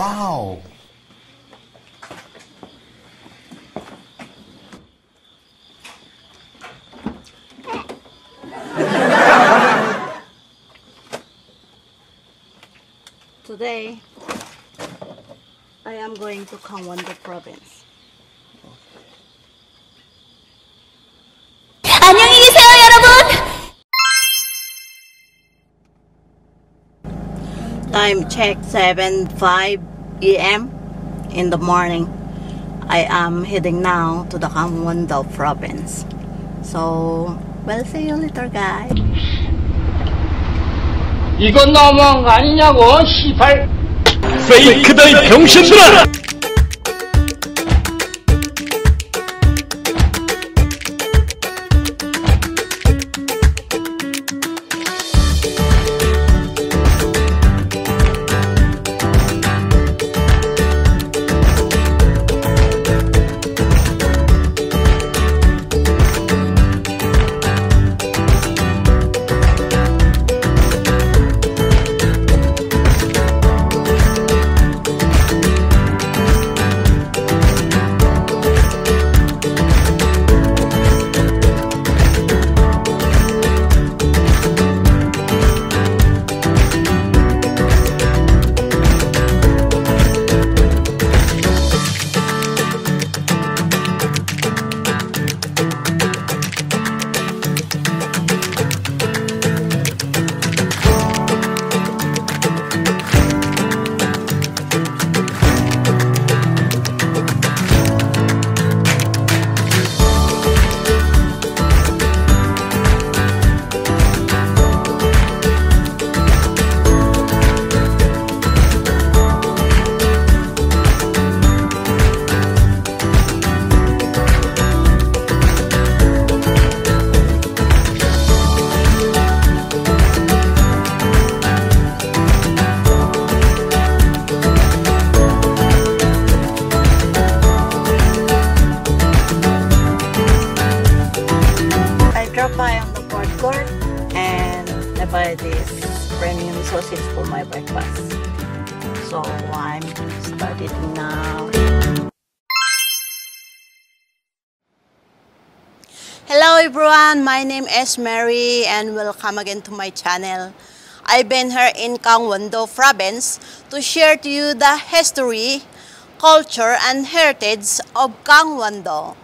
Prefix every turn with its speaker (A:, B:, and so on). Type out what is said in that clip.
A: Wow!
B: Today, I am going to Gangwon-do province. time check 7 5 a.m. in the morning. I am heading now to the Gangwon-do province. So, we'll see you later guys.
C: 이건 너무한 거 아니냐고, 시발!
D: 페이크다, 이 병신들아!
B: Buy this premium sausage for my breakfast. So I'm starting now. Hello everyone, my name is Mary and welcome again to my channel. I've been here in Gangwon-do province to share to you the history, culture and heritage of Gangwon-do.